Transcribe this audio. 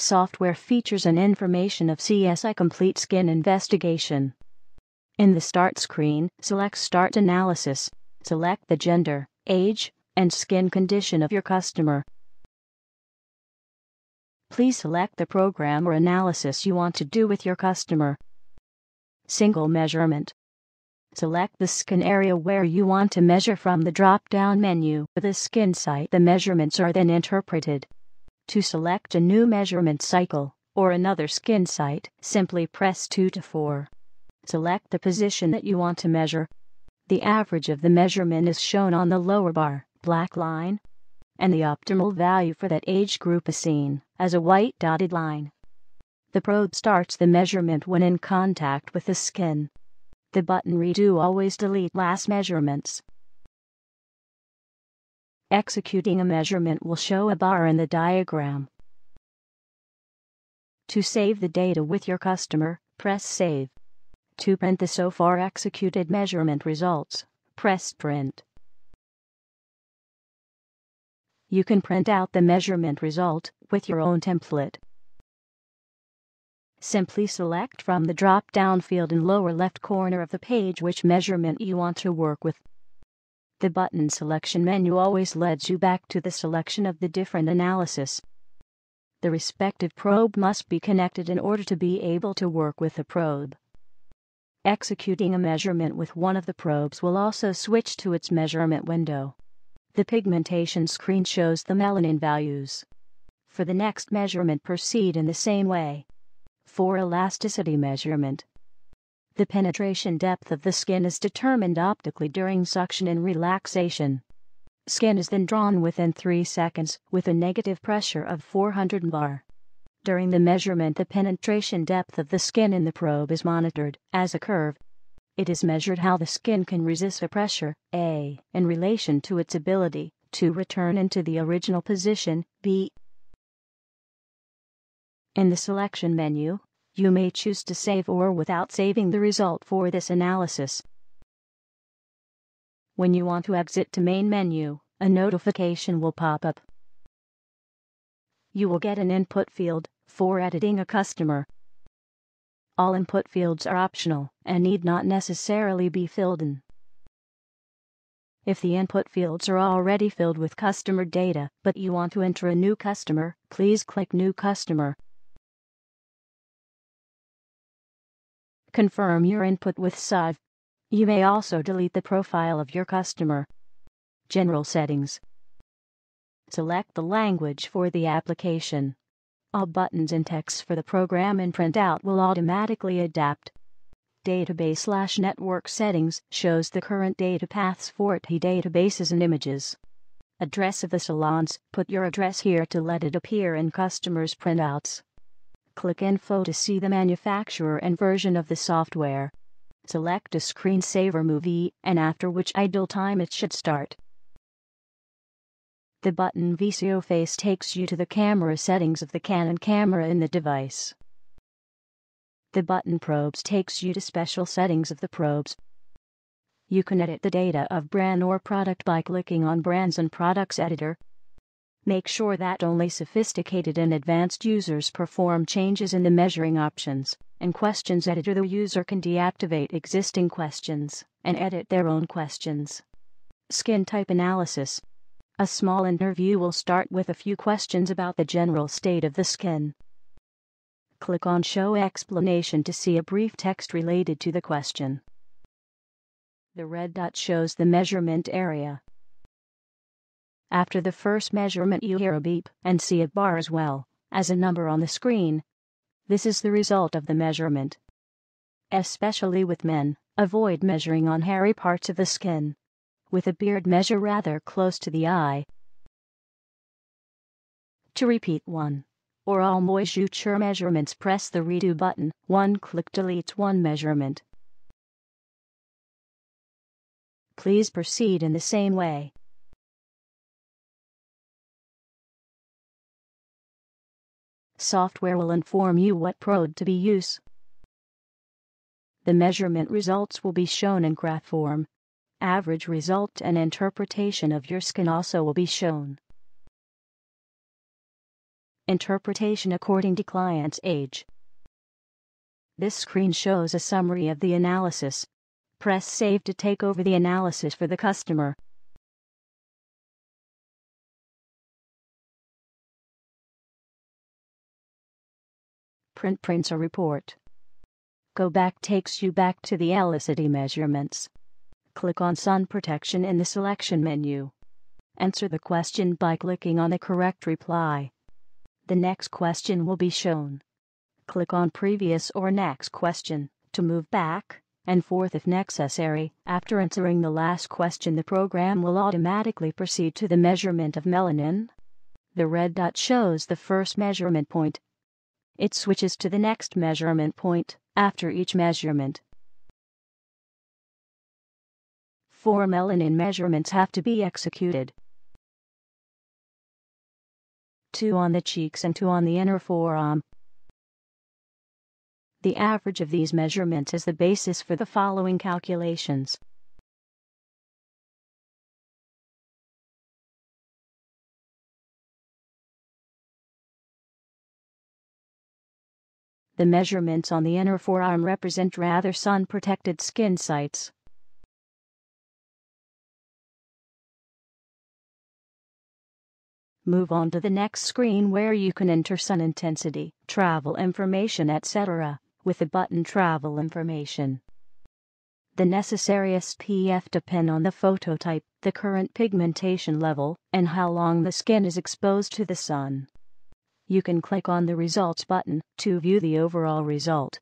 Software features and information of CSI Complete Skin Investigation. In the Start screen, select Start Analysis. Select the gender, age, and skin condition of your customer. Please select the program or analysis you want to do with your customer. Single measurement. Select the skin area where you want to measure from the drop down menu. The skin site the measurements are then interpreted. To select a new measurement cycle or another skin site, simply press 2 to 4. Select the position that you want to measure. The average of the measurement is shown on the lower bar, black line, and the optimal value for that age group is seen as a white dotted line. The probe starts the measurement when in contact with the skin. The button Redo always delete last measurements. Executing a measurement will show a bar in the diagram. To save the data with your customer, press Save. To print the so far executed measurement results, press Print. You can print out the measurement result with your own template. Simply select from the drop-down field in lower left corner of the page which measurement you want to work with. The button selection menu always leads you back to the selection of the different analysis. The respective probe must be connected in order to be able to work with the probe. Executing a measurement with one of the probes will also switch to its measurement window. The pigmentation screen shows the melanin values. For the next measurement proceed in the same way. For elasticity measurement, the penetration depth of the skin is determined optically during suction and relaxation. Skin is then drawn within 3 seconds with a negative pressure of 400 bar. During the measurement the penetration depth of the skin in the probe is monitored as a curve. It is measured how the skin can resist a pressure, A, in relation to its ability to return into the original position, B. In the selection menu, you may choose to save or without saving the result for this analysis. When you want to exit to main menu, a notification will pop up. You will get an input field for editing a customer. All input fields are optional and need not necessarily be filled in. If the input fields are already filled with customer data but you want to enter a new customer, please click New Customer. Confirm your input with Save. You may also delete the profile of your customer. General Settings. Select the language for the application. All buttons and text for the program and printout will automatically adapt. Database slash network settings shows the current data paths for IT databases and images. Address of the salons, put your address here to let it appear in customers' printouts. Click Info to see the manufacturer and version of the software. Select a screensaver movie and after which idle time it should start. The button VisioFace takes you to the camera settings of the Canon camera in the device. The button Probes takes you to special settings of the probes. You can edit the data of brand or product by clicking on Brands and Products Editor. Make sure that only sophisticated and advanced users perform changes in the measuring options. In Questions Editor, the user can deactivate existing questions and edit their own questions. Skin type analysis. A small interview will start with a few questions about the general state of the skin. Click on Show Explanation to see a brief text related to the question. The red dot shows the measurement area. After the first measurement you hear a beep and see a bar as well as a number on the screen. This is the result of the measurement. Especially with men, avoid measuring on hairy parts of the skin. With a beard measure rather close to the eye. To repeat one or all moisture measurements press the redo button. One click deletes one measurement. Please proceed in the same way. Software will inform you what probe to be used. The measurement results will be shown in graph form. Average result and interpretation of your skin also will be shown. Interpretation according to client's age. This screen shows a summary of the analysis. Press Save to take over the analysis for the customer. Print prints a report. Go back takes you back to the Elasticity measurements. Click on Sun Protection in the selection menu. Answer the question by clicking on the correct reply. The next question will be shown. Click on Previous or Next question to move back and forth if necessary. After answering the last question, the program will automatically proceed to the measurement of melanin. The red dot shows the first measurement point. It switches to the next measurement point after each measurement. Four melanin measurements have to be executed two on the cheeks and two on the inner forearm. The average of these measurements is the basis for the following calculations. The measurements on the inner forearm represent rather sun-protected skin sites. Move on to the next screen where you can enter sun intensity, travel information etc. with the button Travel Information. The necessary SPF depend on the phototype, the current pigmentation level, and how long the skin is exposed to the sun. You can click on the Results button to view the overall result.